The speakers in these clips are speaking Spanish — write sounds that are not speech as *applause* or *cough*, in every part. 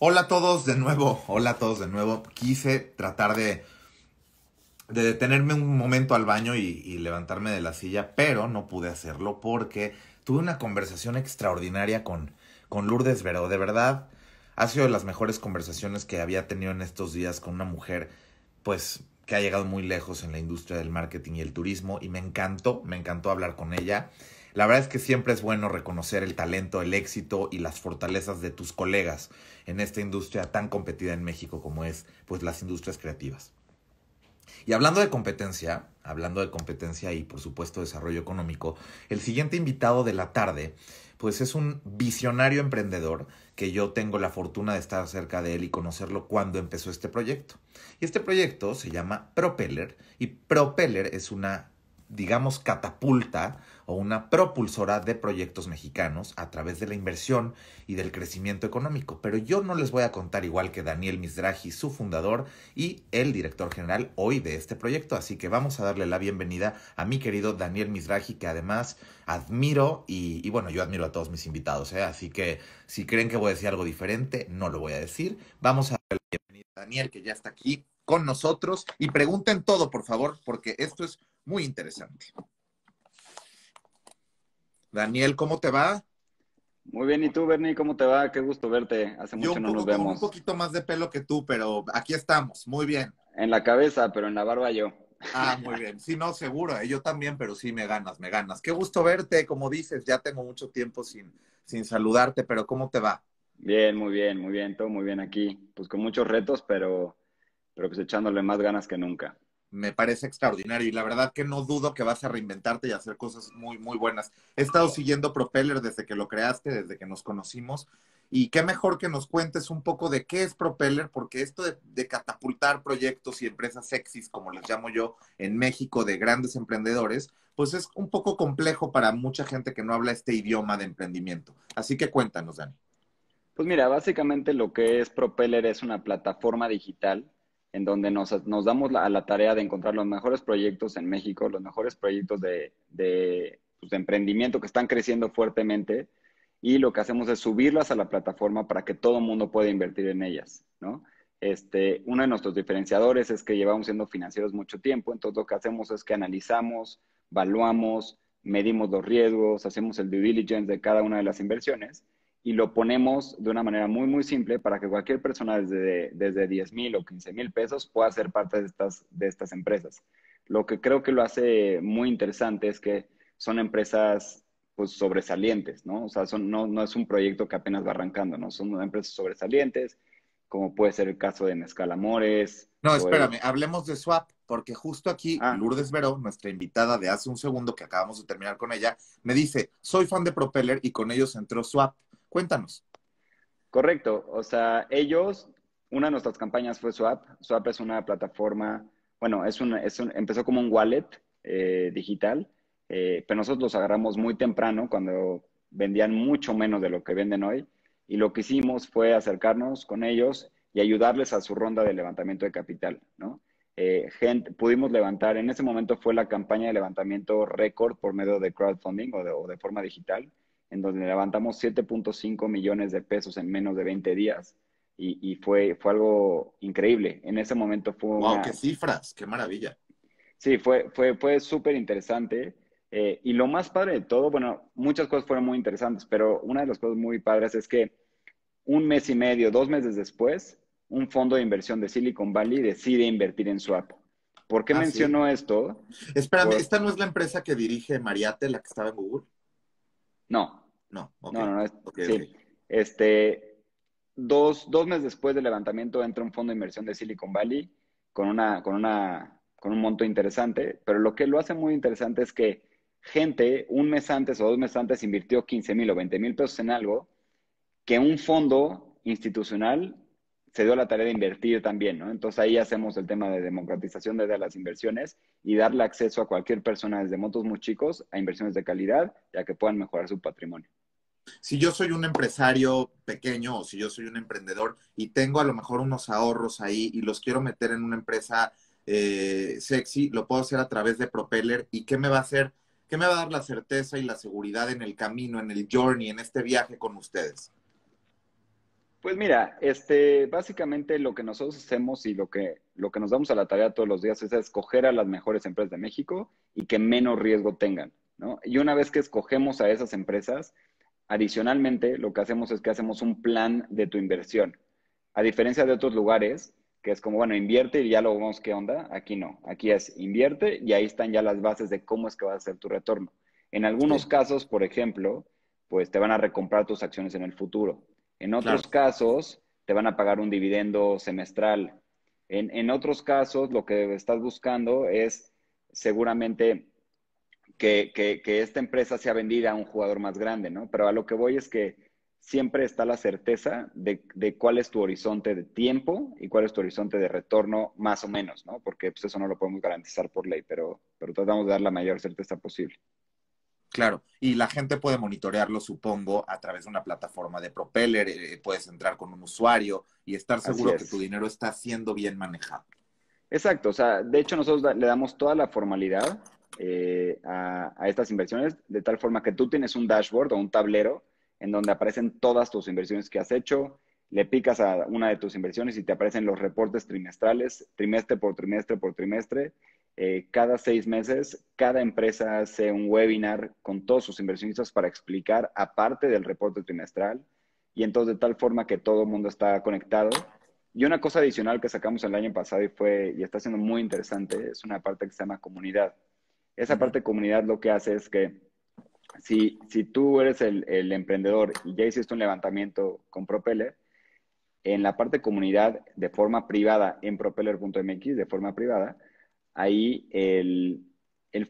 Hola a todos de nuevo, hola a todos de nuevo. Quise tratar de, de detenerme un momento al baño y, levantarme de la silla, pero no pude hacerlo porque tuve una conversación extraordinaria con, con Lourdes Vero. De verdad, ha sido de las mejores conversaciones que había tenido en estos días con una mujer, pues, que ha llegado muy lejos en la industria del marketing y el turismo y me encantó, me encantó hablar con ella. La verdad es que siempre es bueno reconocer el talento, el éxito y las fortalezas de tus colegas en esta industria tan competida en México como es pues las industrias creativas. Y hablando de competencia, hablando de competencia y por supuesto desarrollo económico, el siguiente invitado de la tarde pues es un visionario emprendedor que yo tengo la fortuna de estar cerca de él y conocerlo cuando empezó este proyecto. Y este proyecto se llama Propeller y Propeller es una digamos, catapulta o una propulsora de proyectos mexicanos a través de la inversión y del crecimiento económico. Pero yo no les voy a contar igual que Daniel Misdraji, su fundador y el director general hoy de este proyecto. Así que vamos a darle la bienvenida a mi querido Daniel Misdraji, que además admiro y, y bueno, yo admiro a todos mis invitados. ¿eh? Así que si creen que voy a decir algo diferente, no lo voy a decir. Vamos a darle la bienvenida a Daniel, que ya está aquí con nosotros. Y pregunten todo, por favor, porque esto es muy interesante. Daniel, ¿cómo te va? Muy bien, ¿y tú, Bernie? ¿Cómo te va? Qué gusto verte. Hace mucho Yo no nos vemos. un poquito más de pelo que tú, pero aquí estamos. Muy bien. En la cabeza, pero en la barba yo. Ah, *laughs* muy bien. Sí, no, seguro. ¿eh? Yo también, pero sí me ganas, me ganas. Qué gusto verte, como dices. Ya tengo mucho tiempo sin, sin saludarte, pero ¿cómo te va? Bien, muy bien, muy bien, todo muy bien aquí. Pues con muchos retos, pero, pero pues echándole más ganas que nunca. Me parece extraordinario y la verdad que no dudo que vas a reinventarte y hacer cosas muy, muy buenas. He estado siguiendo Propeller desde que lo creaste, desde que nos conocimos y qué mejor que nos cuentes un poco de qué es Propeller, porque esto de, catapultar proyectos y empresas sexys, como les llamo yo, en México de grandes emprendedores, pues es un poco complejo para mucha gente que no habla este idioma de emprendimiento. Así que cuéntanos, Dani. Pues mira, básicamente lo que es Propeller es una plataforma digital en donde nos, nos damos la, a la tarea de encontrar los mejores proyectos en México, los mejores proyectos de, de, pues, de emprendimiento que están creciendo fuertemente y lo que hacemos es subirlas a la plataforma para que todo el mundo pueda invertir en ellas, ¿no? Este, uno de nuestros diferenciadores es que llevamos siendo financieros mucho tiempo, entonces lo que hacemos es que analizamos, valuamos, medimos los riesgos, hacemos el due diligence de cada una de las inversiones y lo ponemos de una manera muy, muy simple para que cualquier persona desde, desde 10 mil o 15 mil pesos pueda ser parte de estas, de estas empresas. Lo que creo que lo hace muy interesante es que son empresas pues sobresalientes, ¿no? O sea, son, no, no es un proyecto que apenas va arrancando, ¿no? Son empresas sobresalientes, como puede ser el caso de Mezcal Amores. No, espérame, el- hablemos de Swap, porque justo aquí Ah. Lourdes Veró, nuestra invitada de hace un segundo que acabamos de terminar con ella, me dice, soy fan de Propeller y con ellos entró Swap. Cuéntanos. Correcto, o sea, ellos, una de nuestras campañas fue Swap. Swap es una plataforma, bueno, es un, es un- empezó como un wallet eh, digital, eh, pero nosotros los agarramos muy temprano cuando vendían mucho menos de lo que venden hoy. Y lo que hicimos fue acercarnos con ellos y ayudarles a su ronda de levantamiento de capital, ¿no? Eh, gente, pudimos levantar, en ese momento fue la campaña de levantamiento récord por medio de crowdfunding o de, o de forma digital en donde levantamos 7.5 millones de pesos en menos de 20 días. Y, y fue, fue algo increíble. En ese momento fue Wow, una... qué cifras, qué maravilla. Sí, fue, fue, fue súper interesante. Eh, y lo más padre de todo, bueno, muchas cosas fueron muy interesantes, pero una de las cosas muy padres es que un mes y medio, dos meses después, un fondo de inversión de Silicon Valley decide invertir en Swap. ¿Por qué Ah, sí. menciono esto? Espérame, Por- ¿esta no es la empresa que dirige Mariate, la que estaba en Google? No, No. No, no, no. es- sí. Este, dos, dos meses después del levantamiento entra un fondo de inversión de Silicon Valley con una, con una, con un monto interesante, pero lo que lo hace muy interesante es que gente un mes antes o dos meses antes invirtió 15 mil o 20 mil pesos en algo que un fondo institucional se dio la tarea de invertir también, ¿no? Entonces ahí hacemos el tema de democratización de las inversiones y darle acceso a cualquier persona desde montos muy chicos a inversiones de calidad ya que puedan mejorar su patrimonio. Si yo soy un empresario pequeño o si yo soy un emprendedor y tengo a lo mejor unos ahorros ahí y los quiero meter en una empresa eh, sexy, lo puedo hacer a través de Propeller. ¿Y qué me va a hacer? ¿Qué me va a dar la certeza y la seguridad en el camino, en el journey, en este viaje con ustedes? Pues mira, este, básicamente lo que nosotros hacemos y lo que, lo que nos damos a la tarea todos los días es escoger a las mejores empresas de México y que menos riesgo tengan, ¿no? Y una vez que escogemos a esas empresas, adicionalmente lo que hacemos es que hacemos un plan de tu inversión. A diferencia de otros lugares, que es como, bueno, invierte y ya lo vemos qué onda, aquí no. Aquí es invierte y ahí están ya las bases de cómo es que va a ser tu retorno. En algunos casos, por ejemplo, pues te van a recomprar tus acciones en el futuro. En otros casos, te van a pagar un dividendo semestral. En, otros casos, lo que estás buscando es seguramente que, esta empresa sea vendida a un jugador más grande, ¿no? Pero a lo que voy es que siempre está la certeza de, cuál es tu horizonte de tiempo y cuál es tu horizonte de retorno, más o menos, ¿no? Porque pues, eso no lo podemos garantizar por ley, pero, pero tratamos de dar la mayor certeza posible. Claro, y la gente puede monitorearlo, supongo, a través de una plataforma de Propeller, eh, puedes entrar con un usuario y estar seguro que tu dinero está siendo bien manejado. Exacto, o sea, de hecho nosotros le damos toda la formalidad eh, a, estas inversiones, de tal forma que tú tienes un dashboard o un tablero en donde aparecen todas tus inversiones que has hecho, le picas a una de tus inversiones y te aparecen los reportes trimestrales, trimestre por trimestre por trimestre, eh, cada seis meses, cada empresa hace un webinar con todos sus inversionistas para explicar, aparte del reporte trimestral, y entonces de tal forma que todo el mundo está conectado. Y una cosa adicional que sacamos el año pasado y fue, y está siendo muy interesante, es una parte que se llama comunidad. Esa parte de comunidad lo que hace es que si, si tú eres el, el emprendedor y ya hiciste un levantamiento con Propeller, en la parte de comunidad de forma privada en propeller.mx, de forma privada, ahí el,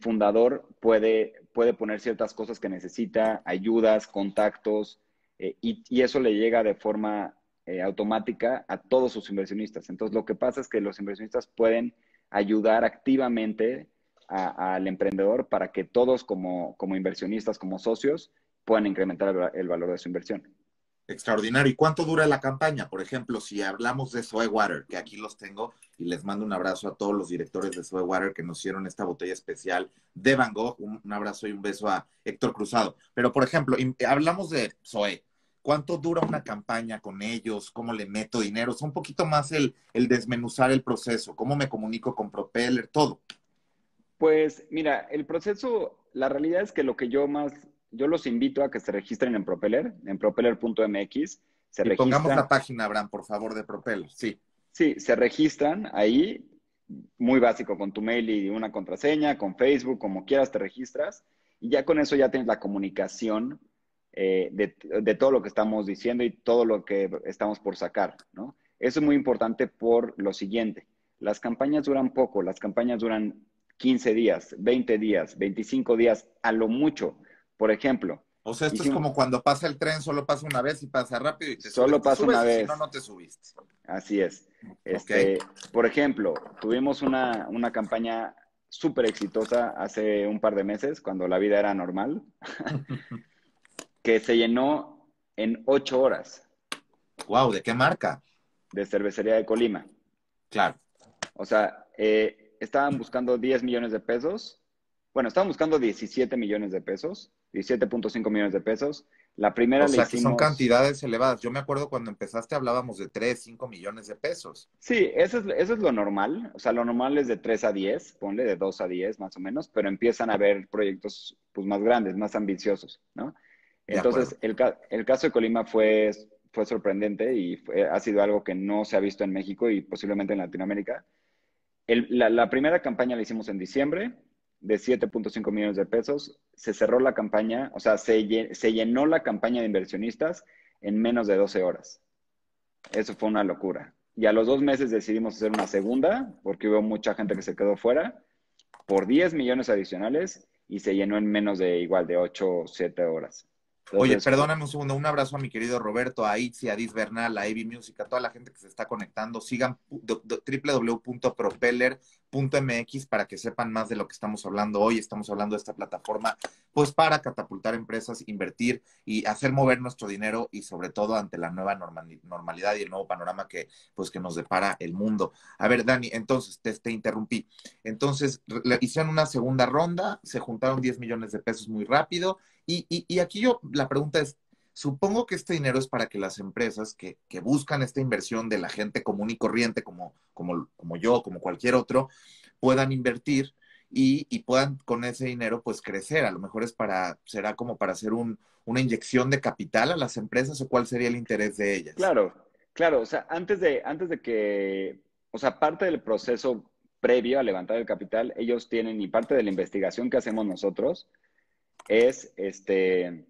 fundador puede, puede poner ciertas cosas que necesita, ayudas, contactos, eh, y, eso le llega de forma eh, automática a todos sus inversionistas. Entonces, lo que pasa es que los inversionistas pueden ayudar activamente al emprendedor para que todos como, como inversionistas, como socios, puedan incrementar el valor de su inversión. Extraordinario. ¿Y cuánto dura la campaña? Por ejemplo, si hablamos de Soy Water, que aquí los tengo, y les mando un abrazo a todos los directores de Soy Water que nos hicieron esta botella especial de Van Gogh. Un, abrazo y un beso a Héctor Cruzado. Pero, por ejemplo, hablamos de Zoe. ¿Cuánto dura una campaña con ellos? ¿Cómo le meto dinero? Es un poquito más el desmenuzar el proceso. ¿Cómo me comunico con Propeller? Todo. Pues mira, el proceso, la realidad es que lo que yo más yo los invito a que se registren en Propeller, en propeller.mx. Se y pongamos la página, Abraham, por favor, de Propeller, sí. Sí, se registran ahí, muy básico, con tu mail y una contraseña, con Facebook, como quieras te registras, y ya con eso ya tienes la comunicación eh, de, de, todo lo que estamos diciendo y todo lo que estamos por sacar, ¿no? Eso es muy importante por lo siguiente. Las campañas duran poco, las campañas duran 15 días, 20 días, 25 días, a lo mucho. Por ejemplo. O sea, esto es como cuando pasa el tren, solo pasa una vez y pasa rápido y te Solo pasa una vez. Si no, no te subiste. Así es. Este, Por ejemplo, tuvimos una, una campaña súper exitosa hace un par de meses, cuando la vida era normal, *laughs* *laughs* que se llenó en ocho horas. Wow, ¿de qué marca? De cervecería de Colima. Claro. O sea, eh, estaban buscando 10 millones de pesos. Bueno, estaban buscando 17 millones de pesos 17.5 millones de pesos. La primera o sea, que son cantidades elevadas. Yo me acuerdo cuando empezaste hablábamos de 3, 5 millones de pesos. Sí, eso es, eso es lo normal. O sea, lo normal es de 3 a 10, ponle de 2 a 10 más o menos, pero empiezan a haber proyectos pues, más grandes, más ambiciosos, ¿no? Entonces, el, el, caso de Colima fue, fue sorprendente y ha sido algo que no se ha visto en México y posiblemente en Latinoamérica. la, la primera campaña la hicimos en diciembre, de 7.5 millones de pesos. Se cerró la campaña, o sea, se, llenó la campaña de inversionistas en menos de 12 horas. Eso fue una locura. Y a los dos meses decidimos hacer una segunda, porque hubo mucha gente que se quedó fuera, por 10 millones adicionales y se llenó en menos de igual de 8 o 7 horas. Oye, perdóname un segundo, un abrazo a mi querido Roberto, a Itzi, a Dis Bernal, a Avi Music, a toda la gente que se está conectando. Sigan www.propeller.mx para que sepan más de lo que estamos hablando hoy. Estamos hablando de esta plataforma, pues para catapultar empresas, invertir y hacer mover nuestro dinero y sobre todo ante la nueva normalidad y el nuevo panorama que, pues, que nos depara el mundo. A ver, Dani, entonces te, te interrumpí. Entonces, hicieron una segunda ronda, se juntaron 10 millones de pesos muy rápido y, aquí yo, la pregunta es, Supongo que este dinero es para que las empresas que, buscan esta inversión de la gente común y corriente, como, como, como yo, como cualquier otro, puedan invertir y, puedan con ese dinero pues crecer. A lo mejor es para, será como para hacer un, una inyección de capital a las empresas o cuál sería el interés de ellas. Claro, claro. O sea, antes de, antes de que, o sea, parte del proceso previo a levantar el capital, ellos tienen, y parte de la investigación que hacemos nosotros, es este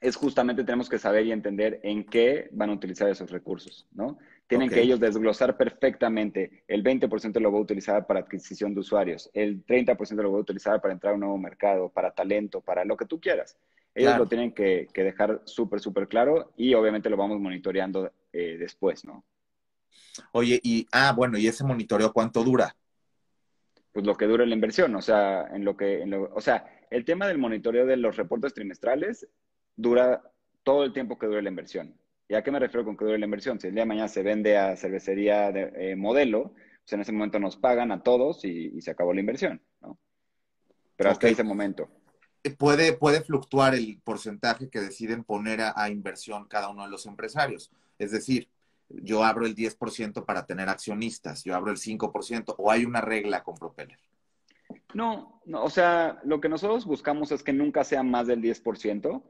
es justamente tenemos que saber y entender en qué van a utilizar esos recursos, ¿no? Tienen okay. que ellos desglosar perfectamente. El 20% lo voy a utilizar para adquisición de usuarios, el 30% lo voy a utilizar para entrar a un nuevo mercado, para talento, para lo que tú quieras. Ellos claro. lo tienen que, que dejar súper, súper claro y obviamente lo vamos monitoreando eh, después, ¿no? Oye, y, ah, bueno, ¿y ese monitoreo cuánto dura? Pues lo que dura la inversión, o sea, en lo que, en lo, o sea, el tema del monitoreo de los reportes trimestrales dura todo el tiempo que dure la inversión. ¿Y a qué me refiero con que dure la inversión? Si el día de mañana se vende a cervecería de eh, modelo, pues en ese momento nos pagan a todos y, y se acabó la inversión, ¿no? Pero hasta okay. ese momento. Puede, puede fluctuar el porcentaje que deciden poner a, a, inversión cada uno de los empresarios. Es decir, yo abro el 10% para tener accionistas, yo abro el 5%, o hay una regla con Propeller. No, no, o sea, lo que nosotros buscamos es que nunca sea más del 10%,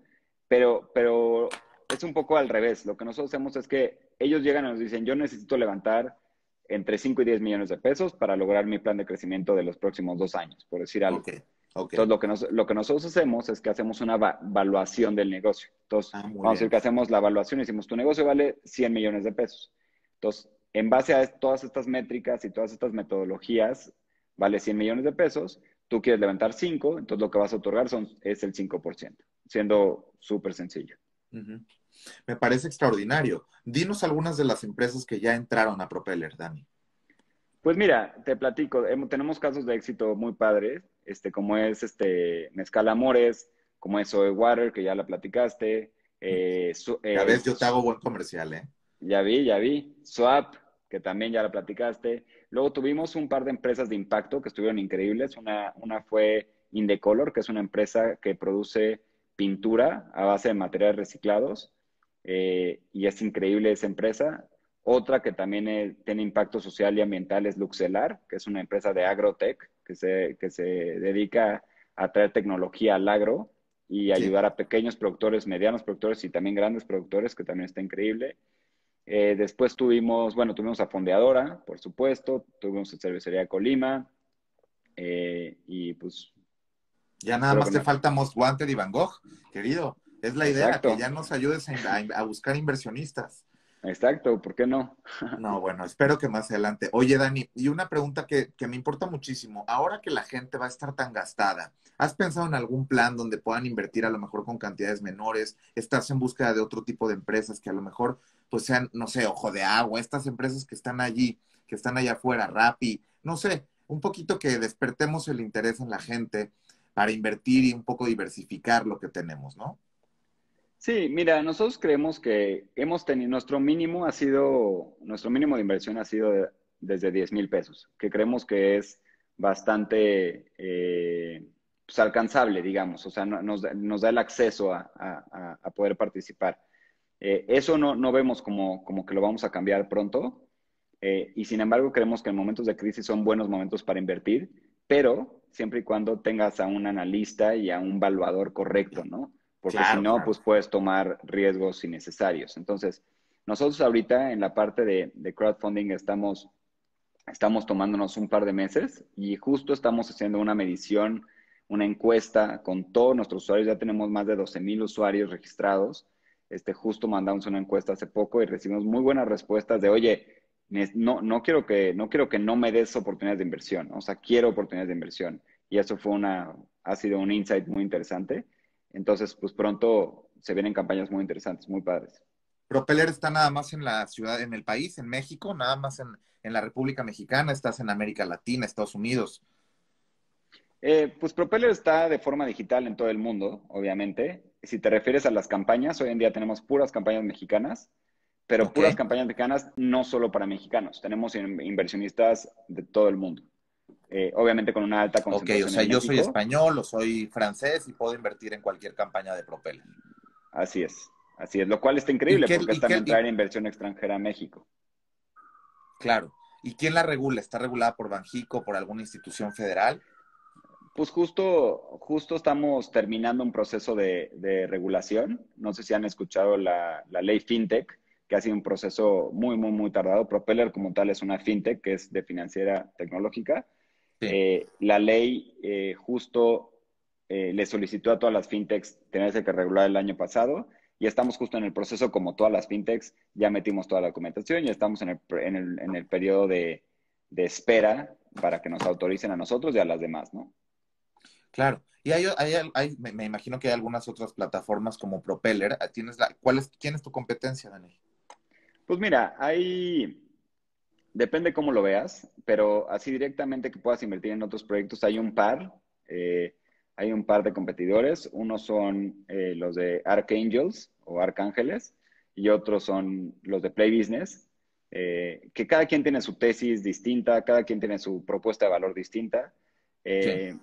pero, pero es un poco al revés. Lo que nosotros hacemos es que ellos llegan y nos dicen, yo necesito levantar entre 5 y 10 millones de pesos para lograr mi plan de crecimiento de los próximos dos años, por decir algo. Okay, okay. Entonces, lo que, nos, lo que nosotros hacemos es que hacemos una evaluación del negocio. Entonces, ah, vamos bien. a decir que hacemos la evaluación y decimos, tu negocio vale 100 millones de pesos. Entonces, en base a todas estas métricas y todas estas metodologías, vale 100 millones de pesos, tú quieres levantar 5, entonces lo que vas a otorgar son, es el 5% siendo súper sencillo. Uh -huh. Me parece extraordinario. Dinos algunas de las empresas que ya entraron a Propeller, Dani. Pues mira, te platico, tenemos casos de éxito muy padres, este, como es este Mezcal Amores, como es Oe Water, que ya la platicaste. Eh, su, eh, ya ves, yo te hago buen comercial, ¿eh? Ya vi, ya vi. Swap, que también ya la platicaste. Luego tuvimos un par de empresas de impacto que estuvieron increíbles. Una, una fue Indecolor, que es una empresa que produce pintura a base de materiales reciclados eh, y es increíble esa empresa. Otra que también eh, tiene impacto social y ambiental es Luxelar, que es una empresa de agrotech que se, que se dedica a traer tecnología al agro y ayudar sí. a pequeños productores, medianos productores y también grandes productores, que también está increíble. Eh, después tuvimos, bueno, tuvimos a Fondeadora, por supuesto, tuvimos a Cervecería Colima eh, y pues ya nada más te no. falta Most Wanted y Van Gogh, querido. Es la idea, Exacto. que ya nos ayudes a, a, buscar inversionistas. Exacto, ¿por qué no? *laughs* no, bueno, espero que más adelante. Oye, Dani, y una pregunta que, que, me importa muchísimo. Ahora que la gente va a estar tan gastada, ¿has pensado en algún plan donde puedan invertir a lo mejor con cantidades menores? ¿Estás en búsqueda de otro tipo de empresas que a lo mejor pues sean, no sé, ojo de agua, estas empresas que están allí, que están allá afuera, Rappi, no sé, un poquito que despertemos el interés en la gente para invertir y un poco diversificar lo que tenemos, ¿no? Sí, mira, nosotros creemos que hemos tenido, nuestro mínimo ha sido, nuestro mínimo de inversión ha sido de, desde 10 mil pesos, que creemos que es bastante eh, pues alcanzable, digamos, o sea, no, nos, da el acceso a poder participar. Eh, eso no, no vemos como, como, que lo vamos a cambiar pronto, eh, y sin embargo creemos que en momentos de crisis son buenos momentos para invertir, pero siempre y cuando tengas a un analista y a un valuador correcto, ¿no? Porque claro, si no, claro. pues puedes tomar riesgos innecesarios. Entonces, nosotros ahorita en la parte de, de, crowdfunding estamos, estamos tomándonos un par de meses y justo estamos haciendo una medición, una encuesta con todos nuestros usuarios. Ya tenemos más de 12 mil usuarios registrados. Este, justo mandamos una encuesta hace poco y recibimos muy buenas respuestas de, oye, no, no, quiero que, no quiero que no me des oportunidades de inversión, o sea, quiero oportunidades de inversión. Y eso fue una, ha sido un insight muy interesante. Entonces, pues pronto se vienen campañas muy interesantes, muy padres. Propeller está nada más en la ciudad, en el país, en México, nada más en, en la República Mexicana, estás en América Latina, Estados Unidos. Eh, pues Propeller está de forma digital en todo el mundo, obviamente. Si te refieres a las campañas, hoy en día tenemos puras campañas mexicanas pero okay. puras campañas mexicanas no solo para mexicanos. Tenemos inversionistas de todo el mundo. Eh, obviamente con una alta concentración. Ok, o sea, yo soy español o soy francés y puedo invertir en cualquier campaña de Propeller. Así es. Así es, lo cual está increíble porque es también traer inversión extranjera a México. Claro. ¿Y quién la regula? ¿Está regulada por Banjico, por alguna institución federal? Pues justo, justo estamos terminando un proceso de, regulación. No sé si han escuchado la, ley FinTech, que ha sido un proceso muy, muy, muy tardado. Propeller como tal es una FinTech que es de financiera tecnológica. Eh, la ley eh, justo eh, le solicitó a todas las FinTechs tenerse que regular el año pasado y estamos justo en el proceso como todas las FinTechs. Ya metimos toda la documentación y estamos en el, en el, en el periodo de, de espera para que nos autoricen a nosotros y a las demás, ¿no? Claro. Y hay, hay, me, imagino que hay algunas otras plataformas como Propeller. Ah, ¿Tienes la, ¿cuál es, ¿Quién es tu competencia, Dani? Pues mira, hay... Depende cómo lo veas, pero así directamente que puedas invertir en otros proyectos, hay un par. Eh, hay un par de competidores. Uno son eh, los de Archangels o Arcángeles y otros son los de Play Business, eh, que cada quien tiene su tesis distinta, cada quien tiene su propuesta de valor distinta. Sí.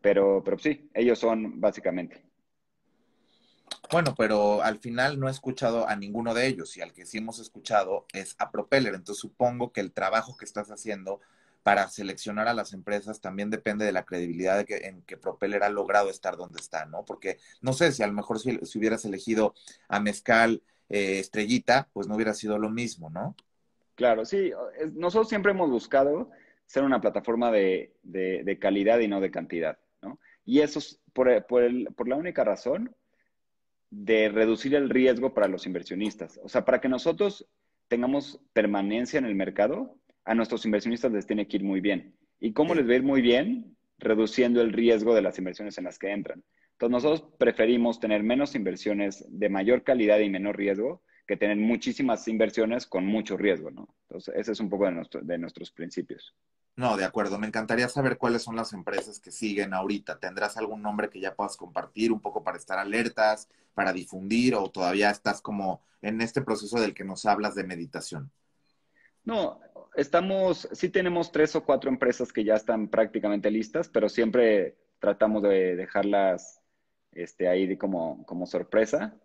Pero, pero sí, ellos son básicamente. Bueno, pero al final no he escuchado a ninguno de ellos y al que sí hemos escuchado es a Propeller. Entonces supongo que el trabajo que estás haciendo para seleccionar a las empresas también depende de la credibilidad de que, en que Propeller ha logrado estar donde está, ¿no? Porque no sé si a lo mejor si, hubieras elegido a Mezcal eh, Estrellita, pues no hubiera sido lo mismo, ¿no? Claro, sí. Nosotros siempre hemos buscado ser una plataforma de calidad y no de cantidad. Y eso es por, por, la única razón de reducir el riesgo para los inversionistas. O sea, para que nosotros tengamos permanencia en el mercado, a nuestros inversionistas les tiene que ir muy bien. ¿Y cómo les va a ir muy bien? Reduciendo el riesgo de las inversiones en las que entran. Entonces, nosotros preferimos tener menos inversiones de mayor calidad y menor riesgo que tener muchísimas inversiones con mucho riesgo, ¿no? Entonces, ese es un poco de, de nuestros principios. No, de acuerdo. Me encantaría saber cuáles son las empresas que siguen ahorita. ¿Tendrás algún nombre que ya puedas compartir un poco para estar alertas, para difundir o todavía estás como en este proceso del que nos hablas de meditación? No, estamos, sí tenemos tres o cuatro empresas que ya están prácticamente listas, pero siempre tratamos de dejarlas este, ahí como, como sorpresa.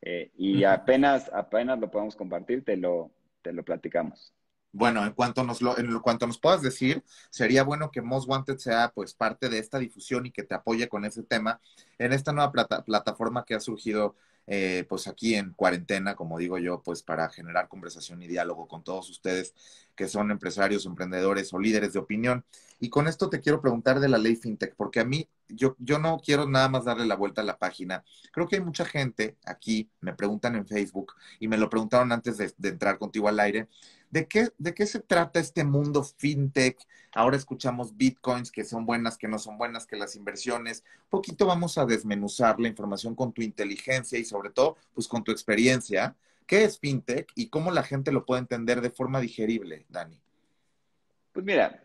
Eh, y apenas, apenas lo podemos compartir, te lo, te lo platicamos. Bueno, en cuanto nos lo, en cuanto nos puedas decir, sería bueno que Most Wanted sea pues parte de esta difusión y que te apoye con ese tema en esta nueva plataforma que ha surgido eh, pues aquí en cuarentena, como digo yo, pues para generar conversación y diálogo con todos ustedes que son empresarios, emprendedores o líderes de opinión. Y con esto te quiero preguntar de la ley FinTech, porque a mí, yo, yo no quiero nada más darle la vuelta a la página. Creo que hay mucha gente aquí, me preguntan en Facebook y me lo preguntaron antes de, de entrar contigo al aire, ¿De qué, ¿De qué se trata este mundo fintech? Ahora escuchamos bitcoins que son buenas, que no son buenas, que las inversiones. Un poquito vamos a desmenuzar la información con tu inteligencia y sobre todo, pues con tu experiencia. ¿Qué es fintech y cómo la gente lo puede entender de forma digerible, Dani? Pues mira,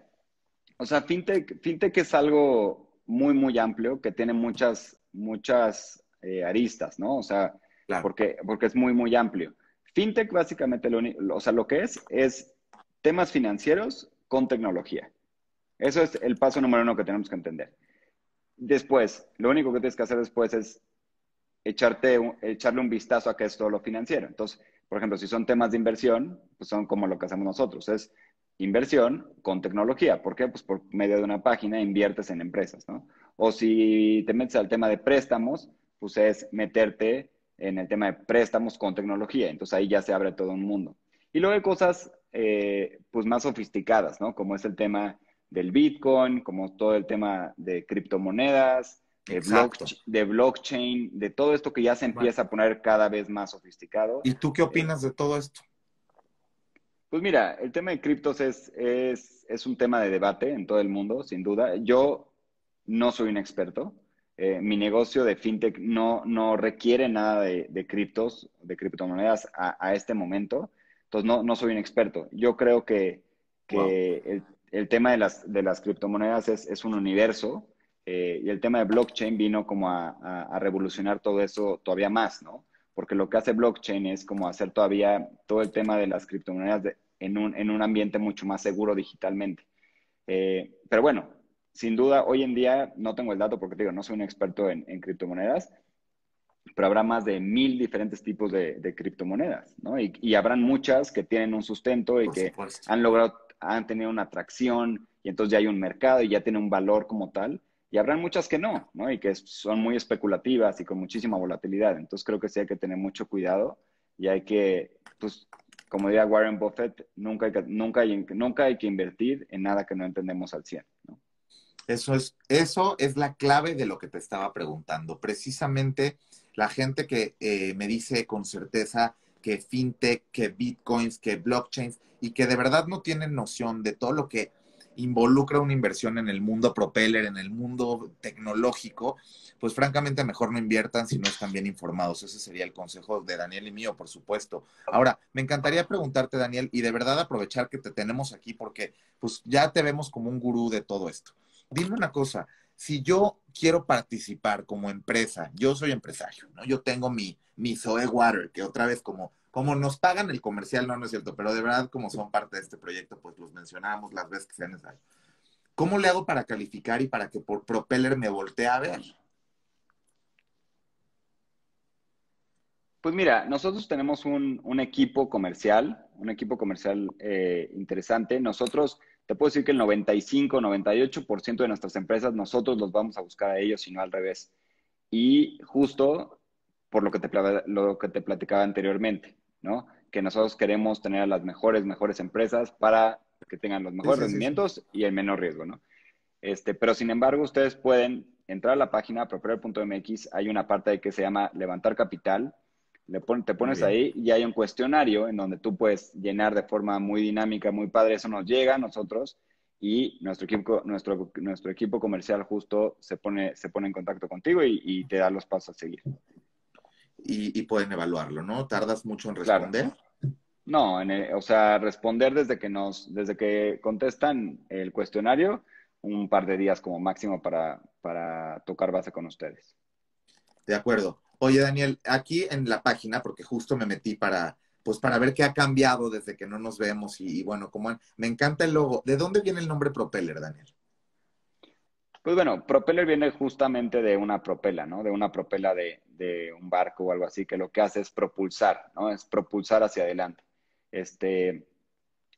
o sea, fintech, fintech es algo muy, muy amplio que tiene muchas, muchas eh, aristas, ¿no? O sea, porque, porque es muy, muy amplio. Fintech básicamente lo, o sea, lo que es es temas financieros con tecnología. Eso es el paso número uno que tenemos que entender. Después, lo único que tienes que hacer después es echarte, echarle un vistazo a qué es todo lo financiero. Entonces, por ejemplo, si son temas de inversión, pues son como lo que hacemos nosotros. Es inversión con tecnología. ¿Por qué? Pues por medio de una página inviertes en empresas, ¿no? O si te metes al tema de préstamos, pues es meterte en el tema de préstamos con tecnología. Entonces ahí ya se abre todo un mundo. Y luego hay cosas eh, pues más sofisticadas, ¿no? Como es el tema del Bitcoin, como todo el tema de criptomonedas, de, de blockchain, de todo esto que ya se empieza a poner cada vez más sofisticado. ¿Y tú qué opinas de todo esto? Pues mira, el tema de criptos es, es, es un tema de debate en todo el mundo, sin duda. Yo no soy un experto. Eh, mi negocio de fintech no, no requiere nada de, criptos, de criptomonedas a, este momento. Entonces, no, no soy un experto. Yo creo que, el, tema de las, de las criptomonedas es, un universo eh, y el tema de blockchain vino como a, revolucionar todo eso todavía más, ¿no? Porque lo que hace blockchain es como hacer todavía todo el tema de las criptomonedas en, un, en un ambiente mucho más seguro digitalmente. Eh, pero bueno, sin duda, hoy en día no tengo el dato porque digo, no soy un experto en, criptomonedas, pero habrá más de mil diferentes tipos de, criptomonedas, ¿no? Y, y, habrán muchas que tienen un sustento y que han logrado, han tenido una atracción y entonces ya hay un mercado y ya tiene un valor como tal. Y habrán muchas que no, ¿no? Y que son muy especulativas y con muchísima volatilidad. Entonces creo que sí hay que tener mucho cuidado y hay que, pues, como diría Warren Buffett, nunca hay que, nunca hay, nunca hay que invertir en nada que no entendemos al 100, ¿no? Eso es, eso es la clave de lo que te estaba preguntando. Precisamente la gente que eh, me dice con certeza que fintech, que bitcoins, que blockchains y que de verdad no tienen noción de todo lo que involucra una inversión en el mundo propeller, en el mundo tecnológico, pues francamente mejor no inviertan si no están bien informados. Ese sería el consejo de Daniel y mío, por supuesto. Ahora, me encantaría preguntarte, Daniel, y de verdad aprovechar que te tenemos aquí porque pues ya te vemos como un gurú de todo esto. Dime una cosa, si yo quiero participar como empresa, yo soy empresario, ¿no? Yo tengo mi, mi Zoe Water, que otra vez como como nos pagan el comercial, no, no es cierto, pero de verdad como son parte de este proyecto, pues los mencionamos las veces que sean necesarios. ¿Cómo le hago para calificar y para que por Propeller me voltee a ver? Pues mira, nosotros tenemos un, equipo comercial, un equipo comercial eh, interesante. Nosotros, te puedo decir que el 95, 98% de nuestras empresas, nosotros los vamos a buscar a ellos y no al revés. Y justo por lo que te, lo que te platicaba anteriormente. ¿No? Que nosotros queremos tener a las mejores, mejores empresas para que tengan los mejores rendimientos y el menor riesgo, ¿no? Este, pero sin embargo, ustedes pueden entrar a la página propeller.mx, hay una parte ahí que se llama levantar capital, le te pones ahí y hay un cuestionario en donde tú puedes llenar de forma muy dinámica, muy padre, eso nos llega a nosotros y nuestro equipo, nuestro, nuestro equipo comercial justo se pone, se pone en contacto contigo y te da los pasos a seguir y, pueden evaluarlo, ¿no? ¿Tardas mucho en responder? No, o sea, responder desde que nos, desde que contestan el cuestionario, un par de días como máximo para, para tocar base con ustedes. De acuerdo. Oye, Daniel, aquí en la página, porque justo me metí para, pues para ver qué ha cambiado desde que no nos vemos y, y bueno, como me encanta el logo. ¿De dónde viene el nombre Propeller, Daniel? Pues bueno, propeller viene justamente de una propela, ¿no? De una propela de, un barco o algo así, que lo que hace es propulsar, ¿no? Es propulsar hacia adelante. Este,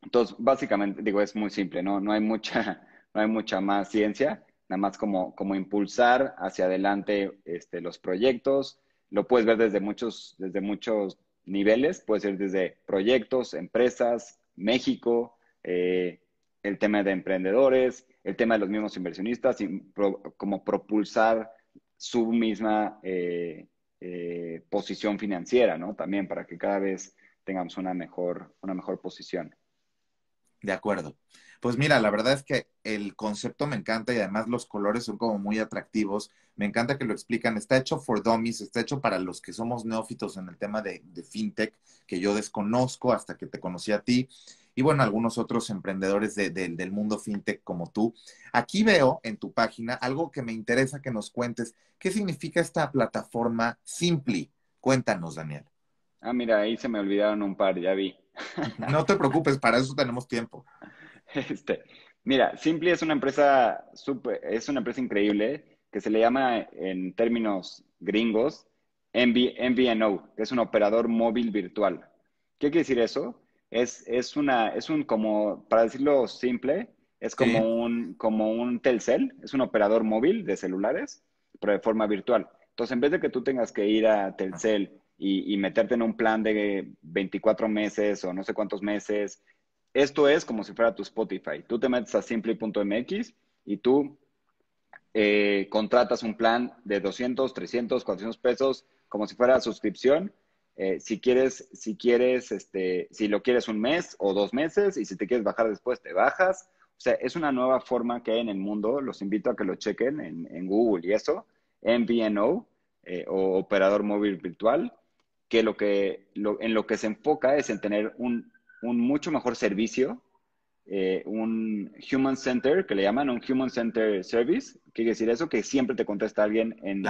entonces, básicamente, digo, es muy simple, ¿no? No hay mucha, *laughs* no hay mucha más ciencia, nada más como, como impulsar hacia adelante este, los proyectos. Lo puedes ver desde muchos, desde muchos niveles, puede ser desde proyectos, empresas, México, eh, el tema de emprendedores, el tema de los mismos inversionistas y como propulsar su misma eh, eh, posición financiera, ¿no? También para que cada vez tengamos una mejor, una mejor posición. De acuerdo. Pues mira, la verdad es que el concepto me encanta y además los colores son como muy atractivos. Me encanta que lo explican. Está hecho for dummies, está hecho para los que somos neófitos en el tema de fintech, que yo desconozco hasta que te conocí a ti y bueno, algunos otros emprendedores del mundo fintech como tú. Aquí veo en tu página algo que me interesa que nos cuentes. ¿Qué significa esta plataforma Simply? Cuéntanos, Daniel. Ah, mira, ahí se me olvidaron un par, ya vi. *laughs* No te preocupes, para eso tenemos tiempo. Este, mira, Simply es una empresa super, es una empresa increíble que se le llama en términos gringos MVNO, que es un operador móvil virtual. ¿Qué quiere decir eso? Es, es una, es un como, para decirlo simple, es como un, como un Telcel, es un operador móvil de celulares, pero de forma virtual. Entonces, en vez de que tú tengas que ir a Telcel y, meterte en un plan de 24 meses o no sé cuántos meses, esto es como si fuera tu Spotify. Tú te metes a simply.mx y tú eh, contratas un plan de 200, 300, 400 pesos como si fuera suscripción eh, si quieres, si quieres, este, si lo quieres un mes o dos meses y si te quieres bajar después, te bajas. O sea, es una nueva forma que hay en el mundo. Los invito a que lo chequen en, Google y eso, MVNO eh, o operador móvil virtual, que, lo que en lo que se enfoca es en tener un, mucho mejor servicio, eh, un human center, que le llaman un human center service. ¿Qué quiere decir eso? Que siempre te contesta alguien en,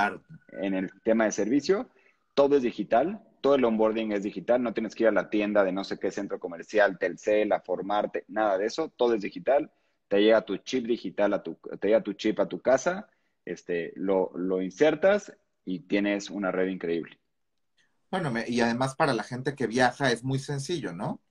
en el tema de servicio. Todo es digital, todo el onboarding es digital, no tienes que ir a la tienda de no sé qué centro comercial, Telcel, a formarte, nada de eso, todo es digital, te llega tu chip digital, a tu, te llega tu chip a tu casa, este, lo, lo insertas y tienes una red increíble. Bueno, y además para la gente que viaja es muy sencillo, ¿no?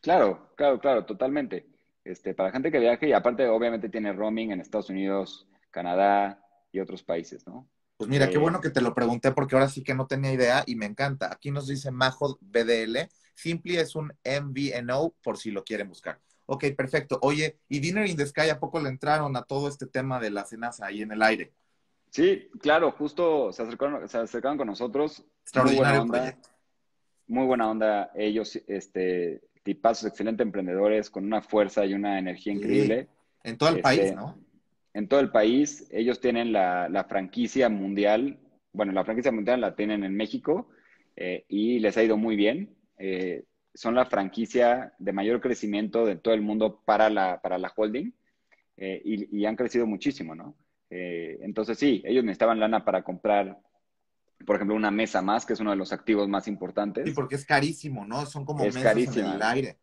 Claro, claro, claro, totalmente. Este, para la gente que viaja y aparte obviamente tiene roaming en Estados Unidos, Canadá y otros países, ¿no? Pues mira, qué bueno que te lo pregunté porque ahora sí que no tenía idea y me encanta. Aquí nos dice Majo BDL. Simply es un MVNO por si lo quieren buscar. Ok, perfecto. Oye, ¿y Dinner in the Sky a poco le entraron a todo este tema de la cenaza ahí en el aire? Sí, claro, justo se acercaron, se acercaron con nosotros. Extraordinario muy buena onda, Muy buena onda. Ellos, este, tipazos, excelentes emprendedores con una fuerza y una energía increíble. En todo el este, país, ¿no? En todo el país. Ellos tienen la, franquicia mundial. Bueno, la franquicia mundial la tienen en México eh, y les ha ido muy bien. Eh, son la franquicia de mayor crecimiento de todo el mundo para la, para la holding eh, y, y, han crecido muchísimo, ¿no? entonces sí, ellos necesitaban lana para comprar por ejemplo, una mesa más, que es uno de los activos más importantes. Sí, porque es carísimo, ¿no? Son como es mesas en el aire.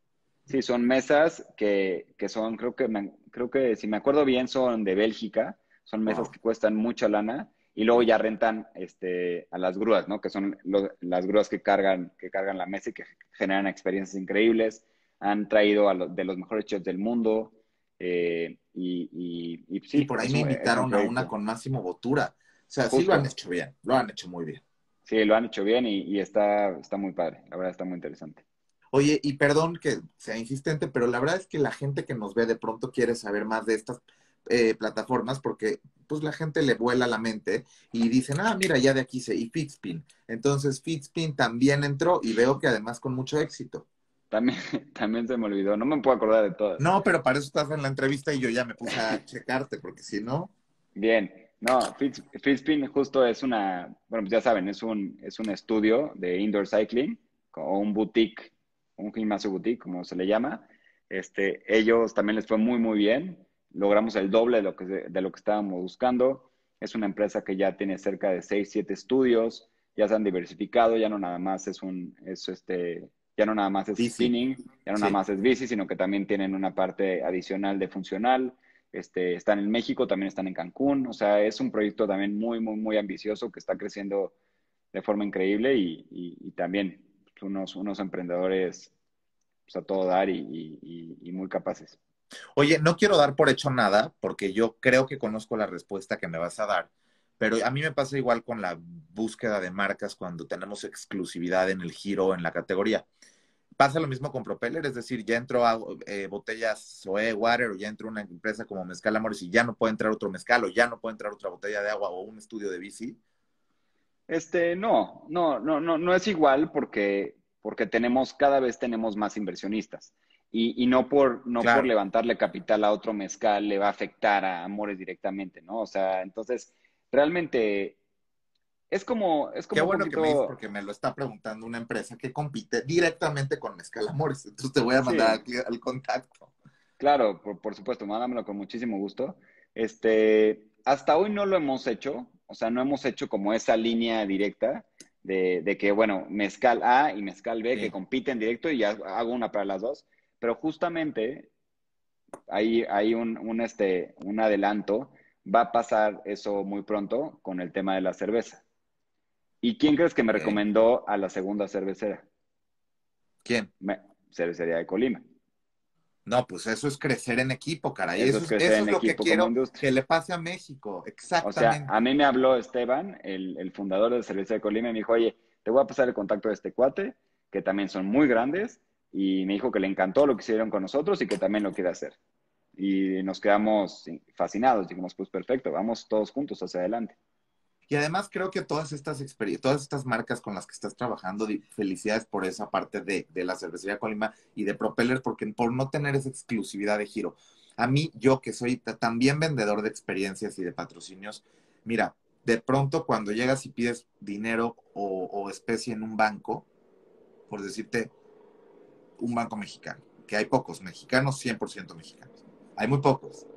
Sí, son mesas que, que son, creo que, creo que si me acuerdo bien, son de Bélgica. Son mesas que cuestan mucha lana y luego ya rentan este, a las grúas, ¿no? Que son las grúas que cargan, que cargan la mesa y que generan experiencias increíbles. Han traído a de los mejores chefs del mundo. Eh, y, y, sí, por ahí me invitaron a una con Máximo Botura. O sea, sí lo han hecho bien, lo han hecho muy bien. Sí, lo han hecho bien y, está, está muy padre, la verdad está muy interesante. Oye, y perdón que sea insistente, pero la verdad es que la gente que nos ve de pronto quiere saber más de estas eh, plataformas porque pues la gente le vuela la mente y dicen, ah, mira, ya de aquí se, y Fitspin. Entonces Fitspin también entró y veo que además con mucho éxito. También, *laughs* también se me olvidó, no me puedo acordar de todas. No, pero para eso estás en la entrevista y yo ya me puse a checarte, porque si no. Bien, no, Fitspin justo es una, bueno, pues ya saben, es un, es un estudio de indoor cycling o un boutique, un gimnasio boutique, como se le llama. Este, ellos también les fue muy, muy bien. Logramos el doble de lo que, de lo que estábamos buscando. Es una empresa que ya tiene cerca de 6, 7 estudios, ya se han diversificado, ya no nada más es un, es este, ya no nada más es spinning, ya no nada más es bici, sino que también tienen una parte adicional de funcional este, están en México, también están en Cancún, o sea, es un proyecto también muy, muy, muy ambicioso que está creciendo de forma increíble y, también unos, unos emprendedores pues, a todo dar y, muy capaces. Oye, no quiero dar por hecho nada, porque yo creo que conozco la respuesta que me vas a dar, pero a mí me pasa igual con la búsqueda de marcas cuando tenemos exclusividad en el giro, en la categoría. Pasa lo mismo con Propeller, es decir, ya entró a eh, botellas Zoe Water o ya entró una empresa como Mezcal Amores y ya no puede entrar otro mezcal o ya no puede entrar otra botella de agua o un estudio de bici. Este, no, no, no, no, no es igual porque, porque tenemos, cada vez tenemos más inversionistas. Y, no, por, no por levantarle capital a otro mezcal le va a afectar a Amores directamente, ¿no? O sea, entonces, realmente es como, es como Qué bueno que me dices porque me lo está preguntando una empresa que compite directamente con Mezcal Amores. Entonces te voy a mandar aquí al contacto. Claro, por, supuesto, mándamelo con muchísimo gusto. Este, hasta hoy no lo hemos hecho, o sea, no hemos hecho como esa línea directa de, que, bueno, Mezcal A y Mezcal B que compiten directo y ya hago una para las dos, pero justamente hay, hay un, un, este, un adelanto, va a pasar eso muy pronto con el tema de la cerveza. ¿Y quién crees que me recomendó a la segunda cervecera? ¿Quién? cervecería de Colima. No, pues eso es crecer en equipo, caray. Eso, es, lo que quiero que le pase a México. Exactamente. O sea, a mí me habló Esteban, el, fundador de Cervecería de Colima, y me dijo, oye, te voy a pasar el contacto de este cuate, que también son muy grandes, y me dijo que le encantó lo que hicieron con nosotros y que también lo quiere hacer. Y nos quedamos fascinados, dijimos, pues perfecto, vamos todos juntos hacia adelante. Y además creo que todas estas experiencias, todas estas marcas con las que estás trabajando, felicidades por esa parte de, la cervecería Colima y de Propeller, porque por no tener esa exclusividad de giro. A mí, yo que soy también vendedor de experiencias y de patrocinios, mira, de pronto cuando llegas y pides dinero o, o especie en un banco, por decirte, un banco mexicano, que hay pocos mexicanos, 100% mexicanos. Hay muy pocos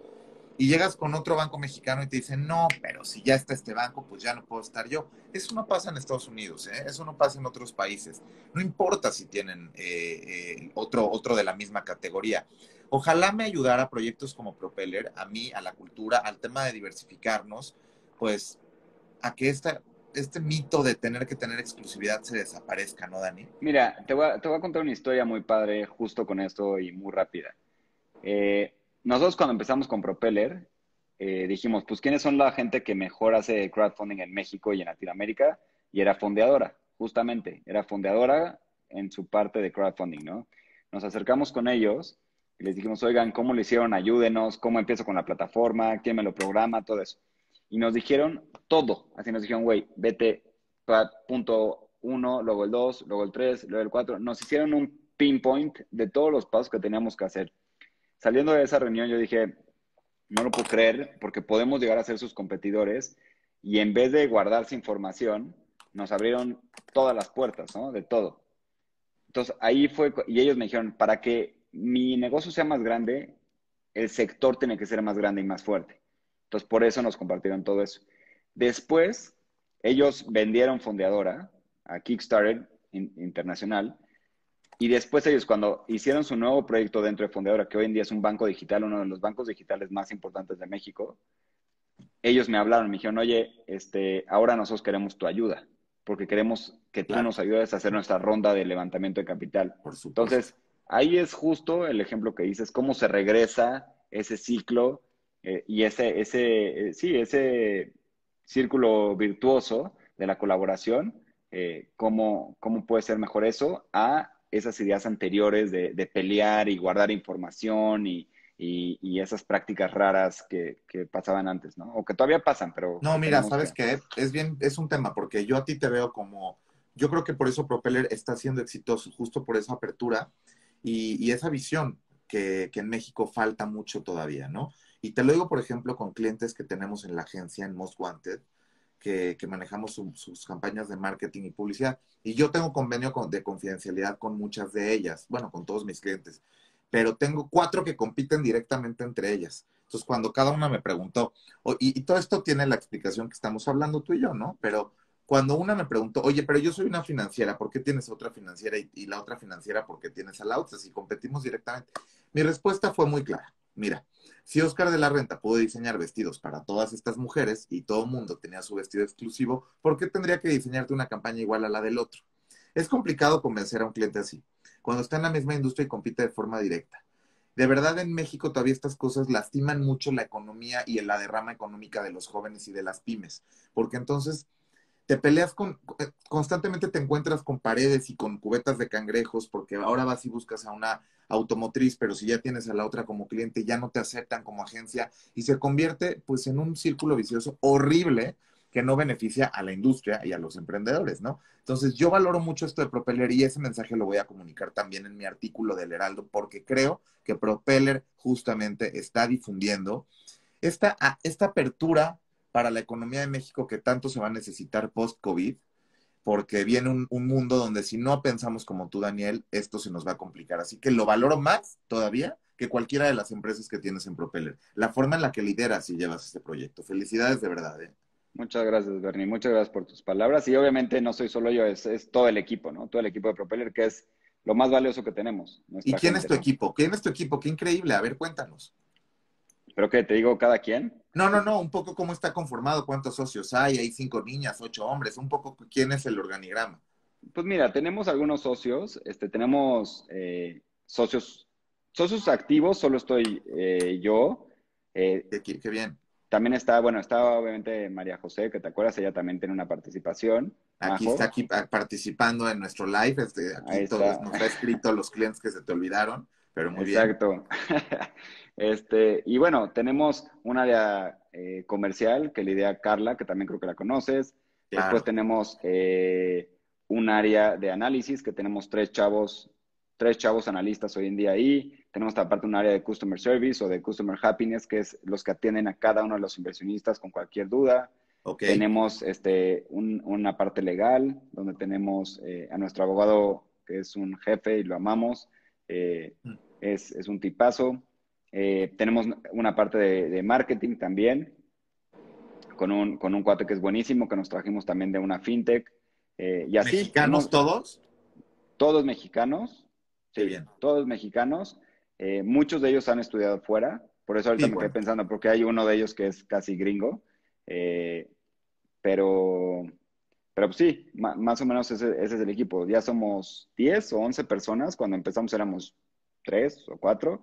y llegas con otro banco mexicano y te dicen, no, pero si ya está este banco, pues ya no puedo estar yo. Eso no pasa en Estados Unidos, ¿eh? eso no pasa en otros países. No importa si tienen eh, eh, otro, otro de la misma categoría. Ojalá me ayudara a proyectos como Propeller, a mí, a la cultura, al tema de diversificarnos, pues a que esta este mito de tener que tener exclusividad se desaparezca, ¿no, Dani? Mira, te voy a, te voy a contar una historia muy padre justo con esto y muy rápida. Eh, nosotros cuando empezamos con Propeller, eh, dijimos, pues, ¿quiénes son la gente que mejor hace crowdfunding en México y en Latinoamérica? Y era fondeadora, justamente, era fondeadora en su parte de crowdfunding, ¿no? Nos acercamos con ellos y les dijimos, oigan, ¿cómo lo hicieron? Ayúdenos, ¿cómo empiezo con la plataforma? ¿Quién me lo programa? Todo eso. Y nos dijeron todo. Así nos dijeron, güey, vete punto uno, luego el dos, luego el tres, luego el cuatro. Nos hicieron un pinpoint de todos los pasos que teníamos que hacer. Saliendo de esa reunión, yo dije, no lo puedo creer, porque podemos llegar a ser sus competidores y en vez de guardarse información, nos abrieron todas las puertas, ¿no? De todo. Entonces ahí fue, y ellos me dijeron, para que mi negocio sea más grande, el sector tiene que ser más grande y más fuerte. Entonces por eso nos compartieron todo eso. Después, ellos vendieron Fondeadora a Kickstarter Internacional. Y después ellos, cuando hicieron su nuevo proyecto dentro de Fondeadora, que hoy en día es un banco digital, uno de los bancos digitales más importantes de México, ellos me hablaron, me dijeron, oye, este, ahora nosotros queremos tu ayuda porque queremos que tú nos ayudes a hacer nuestra ronda de levantamiento de capital. Por Entonces, ahí es justo el ejemplo que dices, cómo se regresa ese ciclo eh, y ese, ese, eh, sí, ese círculo virtuoso de la colaboración, eh, cómo, cómo puede ser mejor eso a esas ideas anteriores de, de pelear y guardar información y, y, esas prácticas raras que, pasaban antes, ¿no? O que todavía pasan, pero... No, mira, ¿sabes qué? Es bien, es un tema, porque yo a ti te veo como, yo creo que por eso Propeller está siendo exitoso, justo por esa apertura y, esa visión que, en México falta mucho todavía, ¿no? Y te lo digo, por ejemplo, con clientes que tenemos en la agencia, en Most Wanted, que, manejamos sus campañas de marketing y publicidad. Y yo tengo convenio de confidencialidad con muchas de ellas, bueno, con todos mis clientes pero tengo cuatro que compiten directamente entre ellas. Entonces, cuando cada una me preguntó, y, todo esto tiene la explicación que estamos hablando tú y yo, ¿no? Pero cuando una me preguntó, oye, pero yo soy una financiera, ¿por qué tienes otra financiera y, la otra financiera, ¿por qué tienes a la otra? Si competimos directamente. Mi respuesta fue muy clara. Mira, si Oscar de la Renta pudo diseñar vestidos para todas estas mujeres y todo mundo tenía su vestido exclusivo, ¿por qué tendría que diseñarte una campaña igual a la del otro? Es complicado convencer a un cliente así cuando está en la misma industria y compite de forma directa. De verdad, en México todavía estas cosas lastiman mucho la economía y la derrama económica de los jóvenes y de las pymes, porque entonces te peleas con, constantemente te encuentras con paredes y con cubetas de cangrejos, porque ahora vas y buscas a una automotriz, pero si ya tienes a la otra como cliente, ya no te aceptan como agencia y se convierte pues en un círculo vicioso horrible que no beneficia a la industria y a los emprendedores, ¿no? Entonces, yo valoro mucho esto de Propeller y ese mensaje lo voy a comunicar también en mi artículo del Heraldo, porque creo que Propeller justamente está difundiendo esta, esta apertura para la economía de México que tanto se va a necesitar post-COVID, porque viene un, un, mundo donde si no pensamos como tú, Daniel, esto se nos va a complicar. Así que lo valoro más todavía que cualquiera de las empresas que tienes en Propeller. La forma en la que lideras y llevas este proyecto. Felicidades de verdad. ¿eh? Muchas gracias, Bernie. Muchas gracias por tus palabras. Y obviamente no soy solo yo, es, todo el equipo, ¿no? Todo el equipo de Propeller, que es lo más valioso que tenemos. ¿Y quién es tu equipo? ¿Quién es tu equipo? Qué increíble. A ver, cuéntanos. ¿Pero qué? ¿Te digo cada quien? No, no, no. Un poco cómo está conformado, cuántos socios hay. Hay cinco niñas, ocho hombres. Un poco quién es el organigrama. Pues mira, tenemos algunos socios. Este, tenemos eh, socios, socios activos. Solo estoy eh, yo. Eh, qué bien. También está, bueno, está obviamente María José, que te acuerdas, ella también tiene una participación. Aquí está aquí participando en nuestro live, este, aquí todos, nos ha escrito los clientes que se te olvidaron, pero muy bien. Exacto. *laughs* este, y bueno, tenemos un área eh, comercial que idea Carla, que también creo que la conoces. Después tenemos eh, un área de análisis, que tenemos tres chavos, tres chavos analistas hoy en día ahí. Tenemos aparte un área de Customer Service o de Customer Happiness, que es los que atienden a cada uno de los inversionistas con cualquier duda. Tenemos este, una parte legal, donde tenemos eh, a nuestro abogado, que es un jefe y lo amamos. Eh, mm. Es, es, un tipazo. Eh, tenemos una parte de, marketing también, con un, con un cuate que es buenísimo, que nos trajimos también de una fintech. y así, ¿Mexicanos todos? Todos mexicanos. Sí, bien. Todos mexicanos. Eh, muchos de ellos han estudiado fuera, por eso ahorita me quedé pensando, porque hay uno de ellos que es casi gringo, eh, pero pero pues sí, más o menos ese, ese, es el equipo. Ya somos 10 o 11 personas, cuando empezamos éramos 3 o 4.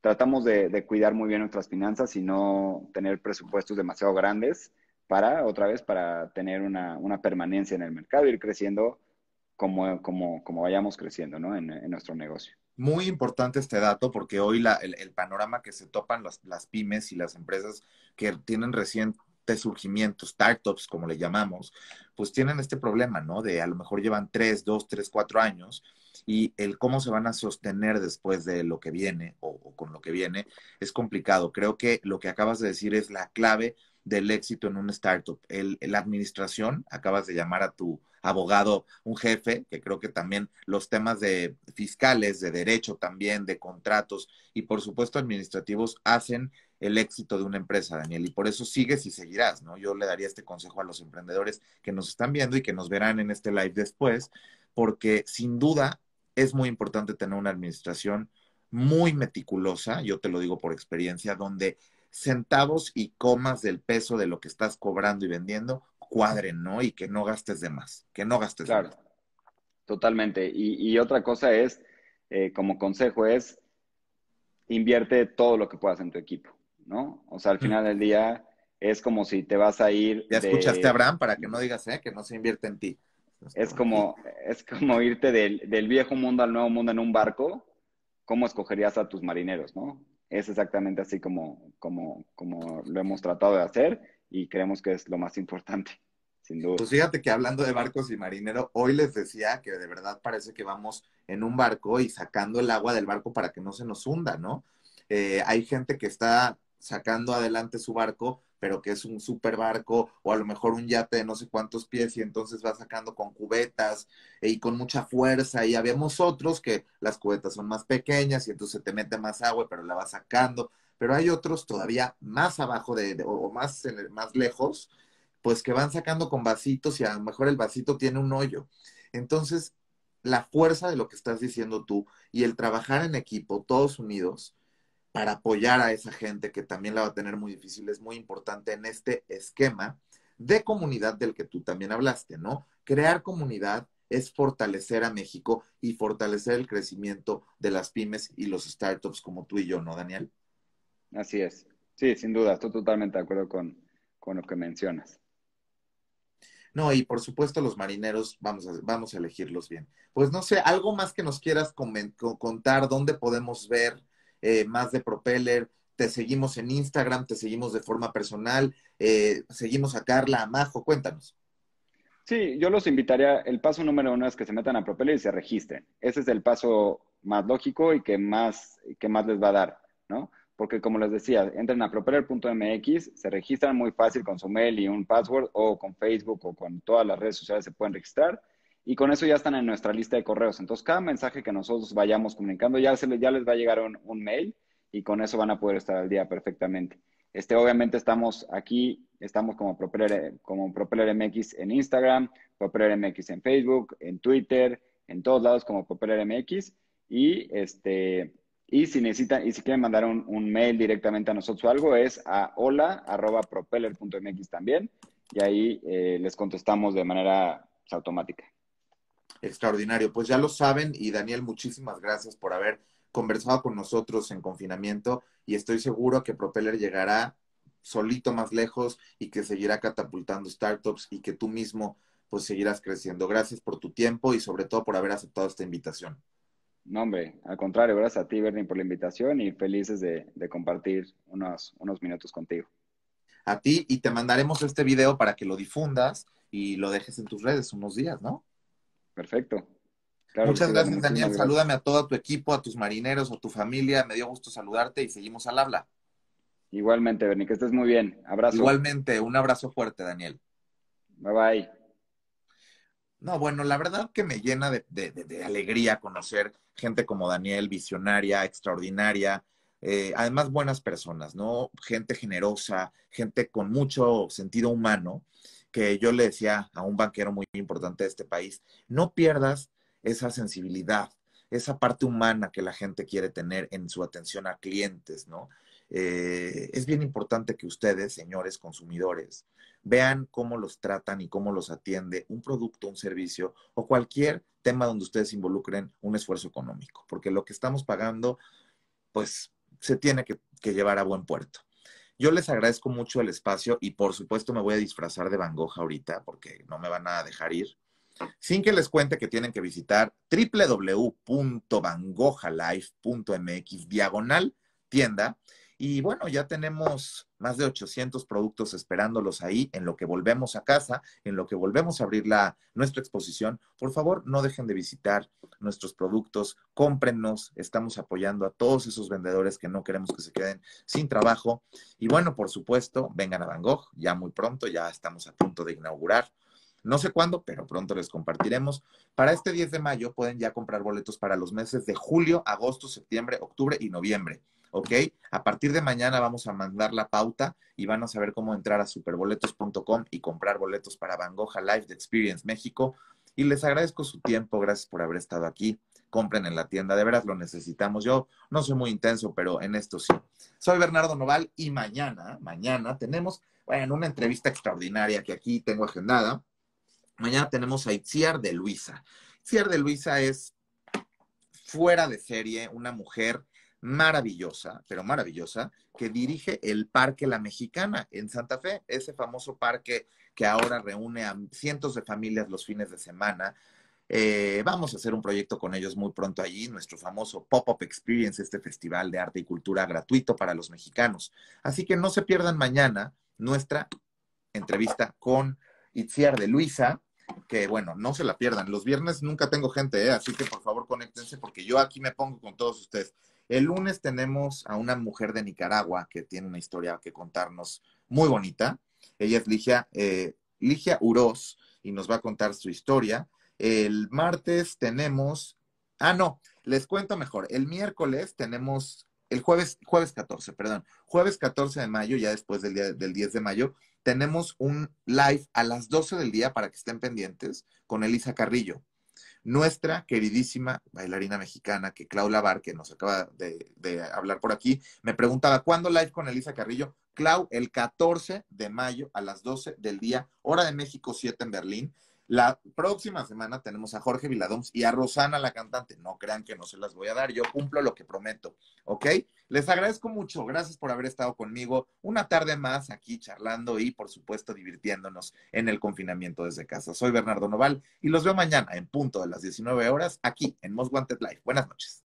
Tratamos de, cuidar muy bien nuestras finanzas y no tener presupuestos demasiado grandes para, otra vez, para tener una, permanencia en el mercado, ir creciendo como, como, como vayamos creciendo ¿no? en, en, nuestro negocio. Muy importante este dato porque hoy la, el, panorama que se topan las, las pymes y las empresas que tienen reciente surgimiento, startups, como le llamamos, pues tienen este problema, ¿no? De a lo mejor llevan tres, dos, tres, cuatro años y el cómo se van a sostener después de lo que viene o, con lo que viene es complicado. Creo que lo que acabas de decir es la clave del éxito en un startup. El, la administración, acabas de llamar a tu abogado un jefe, que creo que también los temas de fiscales, de derecho también, de contratos y por supuesto administrativos hacen el éxito de una empresa, Daniel, y por eso sigues y seguirás, ¿no? Yo le daría este consejo a los emprendedores que nos están viendo y que nos verán en este live después, porque sin duda es muy importante tener una administración muy meticulosa, yo te lo digo por experiencia, donde centavos y comas del peso de lo que estás cobrando y vendiendo cuadren, ¿no? Y que no gastes de más, que no gastes claro, de más. Totalmente. Y, y otra cosa es, eh, como consejo es, invierte todo lo que puedas en tu equipo, ¿no? O sea, al final del día es como si te vas a ir. Ya de... escuchaste a Abraham para que no digas, ¿eh? Que no se invierte en ti. Es como, es como irte del, del viejo mundo al nuevo mundo en un barco. ¿Cómo escogerías a tus marineros, no? es exactamente así como, como, como lo hemos tratado de hacer y creemos que es lo más importante, sin duda. Pues fíjate que hablando de barcos y marinero, hoy les decía que de verdad parece que vamos en un barco y sacando el agua del barco para que no se nos hunda, ¿no? Eh, hay gente que está sacando adelante su barco pero que es un super barco o a lo mejor un yate de no sé cuántos pies y entonces va sacando con cubetas y con mucha fuerza y habíamos otros que las cubetas son más pequeñas y entonces te mete más agua pero la va sacando, pero hay otros todavía más abajo de, de o más, más lejos, pues que van sacando con vasitos y a lo mejor el vasito tiene un hoyo. Entonces, la fuerza de lo que estás diciendo tú y el trabajar en equipo, todos unidos, para apoyar a esa gente que también la va a tener muy difícil es muy importante en este esquema de comunidad del que tú también hablaste, ¿no? Crear comunidad es fortalecer a México y fortalecer el crecimiento de las pymes y los startups como tú y yo, ¿no, Daniel? Así es. Sí, sin duda, estoy totalmente de acuerdo con, con lo que mencionas. No, y por supuesto los marineros, vamos a, vamos a elegirlos bien. Pues no sé, algo más que nos quieras contar, dónde podemos ver eh, más de Propeller, te seguimos en Instagram, te seguimos de forma personal, eh, seguimos a Carla, a Majo, cuéntanos. Sí, yo los invitaría, el paso número uno es que se metan a Propeller y se registren. Ese es el paso más lógico y que más, que más les va a dar, ¿no? Porque como les decía, entren a propeller.mx, se registran muy fácil con su mail y un password o con Facebook o con todas las redes sociales se pueden registrar y con eso ya están en nuestra lista de correos. Entonces, cada mensaje que nosotros vayamos comunicando ya, se les, ya les va a llegar un, un, mail y con eso van a poder estar al día perfectamente. Este, obviamente estamos aquí, estamos como Propeller, como Propeller MX en Instagram, Propeller MX en Facebook, en Twitter, en todos lados como Propeller MX. Y, este, y si necesitan, y si quieren mandar un, un mail directamente a nosotros o algo, es a hola.propeller.mx también. Y ahí eh, les contestamos de manera pues, automática. Extraordinario. Pues ya lo saben y Daniel, muchísimas gracias por haber conversado con nosotros en confinamiento y estoy seguro que Propeller llegará solito más lejos y que seguirá catapultando startups y que tú mismo pues seguirás creciendo. Gracias por tu tiempo y sobre todo por haber aceptado esta invitación. No, hombre, al contrario, gracias a ti, Bernie, por la invitación y felices de, de compartir unos, unos minutos contigo. A ti y te mandaremos este video para que lo difundas y lo dejes en tus redes unos días, ¿no? Perfecto. Claro, Muchas gracias, Daniel. Gracias. Salúdame a todo tu equipo, a tus marineros, a tu familia. Me dio gusto saludarte y seguimos al habla. Igualmente, Bernie, que estés muy bien. Abrazo. Igualmente, un abrazo fuerte, Daniel. Bye bye. No, bueno, la verdad que me llena de, de, de alegría conocer gente como Daniel, visionaria, extraordinaria, eh, además buenas personas, ¿no? Gente generosa, gente con mucho sentido humano que yo le decía a un banquero muy importante de este país, no pierdas esa sensibilidad, esa parte humana que la gente quiere tener en su atención a clientes, ¿no? eh, es bien importante que ustedes, señores consumidores, vean cómo los tratan y cómo los atiende un producto, un servicio o cualquier tema donde ustedes involucren un esfuerzo económico, porque lo que estamos pagando, pues se tiene que, que llevar a buen puerto. Yo les agradezco mucho el espacio y por supuesto me voy a disfrazar de Van Gogh ahorita porque no me van a dejar ir. Sin que les cuente que tienen que visitar www.vangojalife.mx diagonal tienda y bueno, ya tenemos más de 800 productos esperándolos ahí en lo que volvemos a casa, en lo que volvemos a abrir la, nuestra exposición. Por favor, no dejen de visitar nuestros productos, cómprennos, estamos apoyando a todos esos vendedores que no queremos que se queden sin trabajo. Y bueno, por supuesto, vengan a Van Gogh, ya muy pronto, ya estamos a punto de inaugurar. No sé cuándo, pero pronto les compartiremos. Para este 10 de mayo pueden ya comprar boletos para los meses de julio, agosto, septiembre, octubre y noviembre. ¿Ok? A partir de mañana vamos a mandar la pauta y van a saber cómo entrar a superboletos.com y comprar boletos para Van Gogh Live de Experience México. Y les agradezco su tiempo, gracias por haber estado aquí. Compren en la tienda, de veras lo necesitamos. Yo no soy muy intenso, pero en esto sí. Soy Bernardo Noval y mañana, mañana tenemos, bueno, una entrevista extraordinaria que aquí tengo agendada. Mañana tenemos a Itziar de Luisa. Itziar de Luisa es fuera de serie, una mujer maravillosa, pero maravillosa, que dirige el Parque La Mexicana en Santa Fe, ese famoso parque que ahora reúne a cientos de familias los fines de semana. Eh, vamos a hacer un proyecto con ellos muy pronto allí, nuestro famoso Pop-Up Experience, este festival de arte y cultura gratuito para los mexicanos. Así que no se pierdan mañana nuestra entrevista con Itziar de Luisa, que bueno, no se la pierdan. Los viernes nunca tengo gente, ¿eh? así que por favor conéctense porque yo aquí me pongo con todos ustedes. El lunes tenemos a una mujer de Nicaragua que tiene una historia que contarnos muy bonita. Ella es Ligia, eh, Ligia Uroz y nos va a contar su historia. El martes tenemos, ah, no, les cuento mejor. El miércoles tenemos, el jueves, jueves 14, perdón, jueves 14 de mayo, ya después del, día, del 10 de mayo, tenemos un live a las 12 del día para que estén pendientes con Elisa Carrillo nuestra queridísima bailarina mexicana, que Clau Bar, que nos acaba de, de, hablar por aquí, me preguntaba, ¿cuándo live con Elisa Carrillo? Clau, el 14 de mayo a las 12 del día, hora de México 7 en Berlín. La próxima semana tenemos a Jorge Viladoms y a Rosana, la cantante. No crean que no se las voy a dar, yo cumplo lo que prometo, ¿ok? Les agradezco mucho, gracias por haber estado conmigo una tarde más aquí charlando y, por supuesto, divirtiéndonos en el confinamiento desde casa. Soy Bernardo Noval y los veo mañana en punto de las 19 horas aquí en Most Wanted Live. Buenas noches.